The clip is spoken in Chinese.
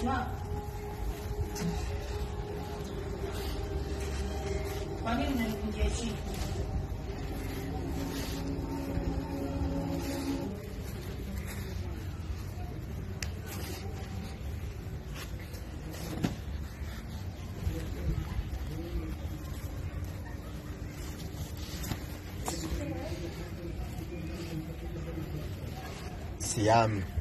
行了。把另一空间去。啊